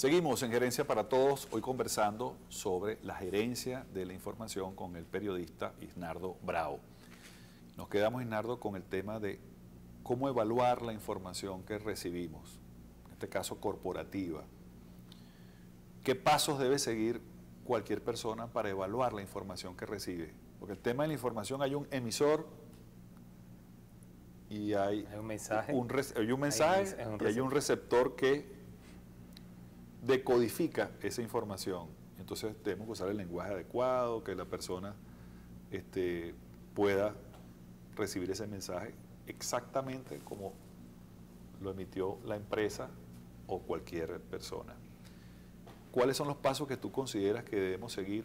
Seguimos en Gerencia para Todos, hoy conversando sobre la gerencia de la información con el periodista Isnardo Bravo. Nos quedamos, Isnardo, con el tema de cómo evaluar la información que recibimos, en este caso corporativa. ¿Qué pasos debe seguir cualquier persona para evaluar la información que recibe? Porque el tema de la información hay un emisor y hay, un mensaje, un, hay un mensaje y hay un receptor que decodifica esa información. Entonces tenemos que usar el lenguaje adecuado, que la persona este, pueda recibir ese mensaje exactamente como lo emitió la empresa o cualquier persona. ¿Cuáles son los pasos que tú consideras que debemos seguir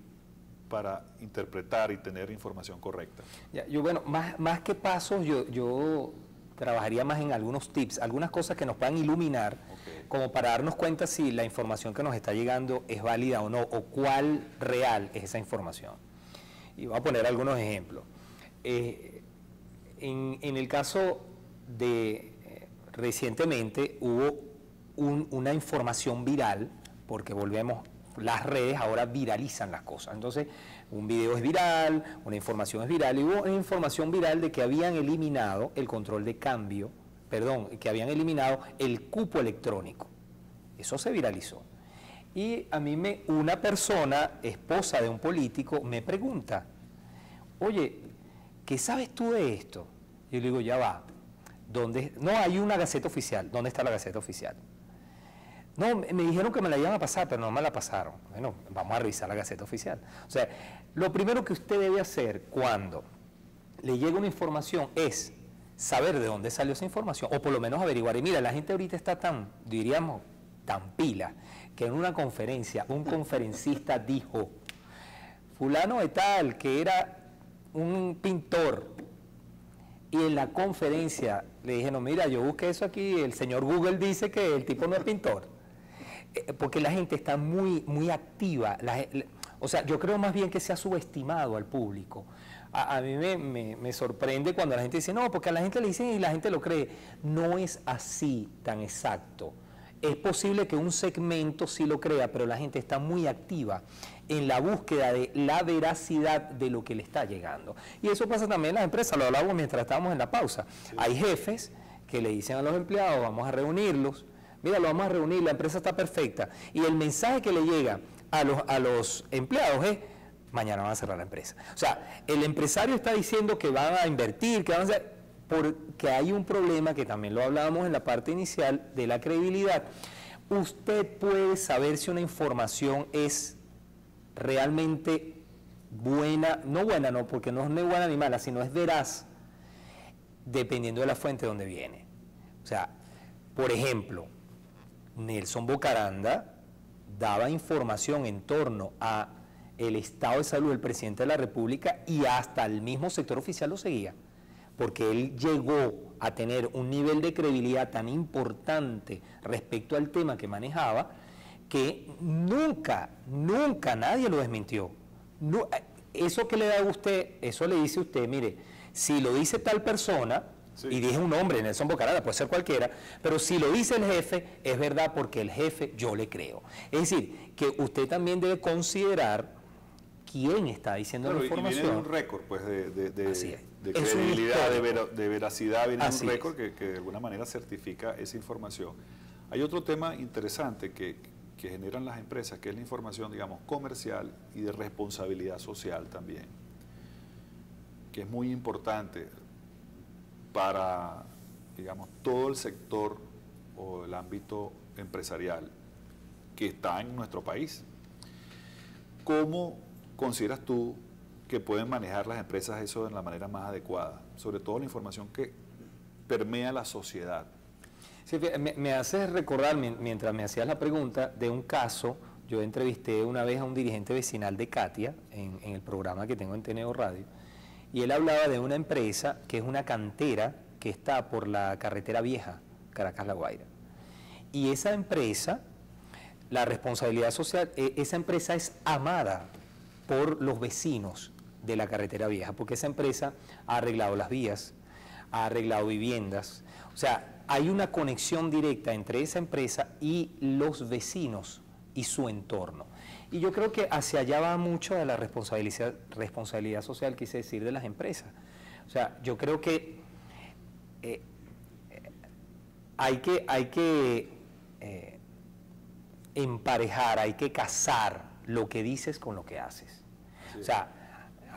para interpretar y tener información correcta? yo, bueno, más, más que pasos, yo, yo trabajaría más en algunos tips, algunas cosas que nos puedan iluminar, como para darnos cuenta si la información que nos está llegando es válida o no, o cuál real es esa información. Y voy a poner algunos ejemplos. Eh, en, el caso de eh, recientemente hubo una información viral, porque volvemos, las redes ahora viralizan las cosas. Entonces, un video es viral, una información es viral, y hubo una información viral de que habían eliminado el control de cambio, perdón, que habían eliminado el cupo electrónico. Eso se viralizó. Y a mí me, una persona, esposa de un político, me pregunta, oye, ¿qué sabes tú de esto? Yo le digo, ya va, ¿dónde? No hay una gaceta oficial, ¿dónde está la gaceta oficial? No, me dijeron que me la iban a pasar, pero no me la pasaron. Bueno, vamos a revisar la Gaceta Oficial. O sea, lo primero que usted debe hacer cuando le llega una información es saber de dónde salió esa información, o por lo menos averiguar. Y mira, la gente ahorita está tan, diríamos, tan pila, que en una conferencia un conferencista dijo, fulano de tal, que era un pintor, y en la conferencia le dijeron, mira, yo busqué eso aquí, el señor Google dice que el tipo no es pintor. Eh, porque la gente está muy, muy activa. o sea, yo creo más bien que se ha subestimado al público. A, mí me, sorprende cuando la gente dice, no, porque a la gente le dicen y la gente lo cree. No es así tan exacto. Es posible que un segmento sí lo crea, pero la gente está muy activa en la búsqueda de la veracidad de lo que le está llegando. Y eso pasa también en las empresas, lo hablamos mientras estábamos en la pausa. Hay jefes que le dicen a los empleados, vamos a reunirlos, mira, lo vamos a reunir, la empresa está perfecta. Y el mensaje que le llega a los, a los empleados es, mañana van a cerrar la empresa. O sea, el empresario está diciendo que van a invertir, que van a hacer, porque hay un problema que también lo hablábamos en la parte inicial de la credibilidad. Usted puede saber si una información es realmente buena, no buena, no, porque no es ni buena ni mala, sino es veraz, dependiendo de la fuente donde viene. O sea, por ejemplo, Nelson Bocaranda daba información en torno a el estado de salud del presidente de la República y hasta el mismo sector oficial lo seguía, porque él llegó a tener un nivel de credibilidad tan importante respecto al tema que manejaba que nunca, nunca nadie lo desmintió. eso que le da a usted, eso le dice usted, mire, si lo dice tal persona, y dije un nombre, Nelson Bocarada, puede ser cualquiera, pero si lo dice el jefe, es verdad porque el jefe yo le creo. Es decir, que usted también debe considerar quién está diciendo la información. Y viene un récord pues, de, credibilidad, de, veracidad, viene un récord que, de alguna manera certifica esa información. Hay otro tema interesante que, que generan las empresas, que es la información, digamos, comercial y de responsabilidad social también, que es muy importante para, digamos, todo el sector o el ámbito empresarial que está en nuestro país. ¿Cómo consideras tú que pueden manejar las empresas eso de la manera más adecuada? Sobre todo la información que permea la sociedad. Sí, me, hace recordar, mientras me hacías la pregunta, de un caso, yo entrevisté una vez a un dirigente vecinal de Katia en, en el programa que tengo en Teneo Radio, y él hablaba de una empresa que es una cantera que está por la carretera vieja, Caracas-La Guaira. Y esa empresa, la responsabilidad social, e, esa empresa es amada por los vecinos de la carretera vieja, porque esa empresa ha arreglado las vías, ha arreglado viviendas, o sea, hay una conexión directa entre esa empresa y los vecinos y su entorno. Y yo creo que hacia allá va mucho de la responsabilidad, responsabilidad social, quise decir, de las empresas. O sea, yo creo que eh, hay que, hay que eh, emparejar, hay que casar lo que dices con lo que haces. O sea,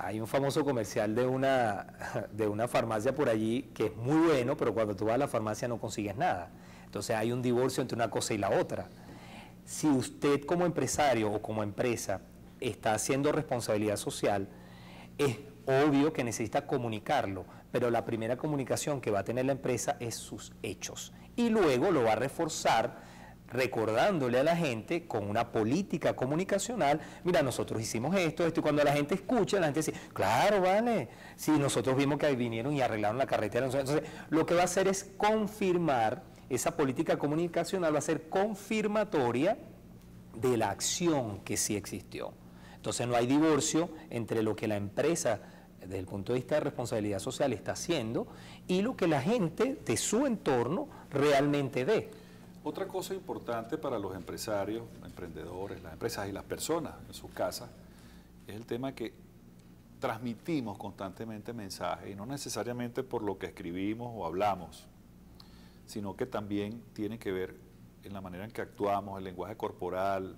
hay un famoso comercial de una, de una farmacia por allí que es muy bueno, pero cuando tú vas a la farmacia no consigues nada. Entonces hay un divorcio entre una cosa y la otra. Si usted como empresario o como empresa está haciendo responsabilidad social, es obvio que necesita comunicarlo, pero la primera comunicación que va a tener la empresa es sus hechos. Y luego lo va a reforzar recordándole a la gente con una política comunicacional, mira, nosotros hicimos esto, esto, y cuando la gente escucha, la gente dice, claro, vale, si nosotros vimos que vinieron y arreglaron la carretera, entonces lo que va a hacer es confirmar, esa política comunicacional va a ser confirmatoria de la acción que sí existió. Entonces no hay divorcio entre lo que la empresa desde el punto de vista de responsabilidad social está haciendo y lo que la gente de su entorno realmente ve. Otra cosa importante para los empresarios, emprendedores, las empresas y las personas en sus casas es el tema que transmitimos constantemente mensajes y no necesariamente por lo que escribimos o hablamos, sino que también tiene que ver en la manera en que actuamos, el lenguaje corporal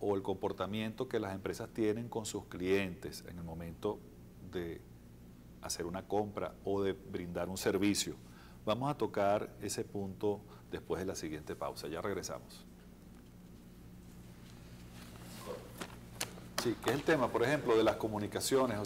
o el comportamiento que las empresas tienen con sus clientes en el momento de hacer una compra o de brindar un servicio. Vamos a tocar ese punto después de la siguiente pausa. Ya regresamos. Sí, que es el tema, por ejemplo, de las comunicaciones.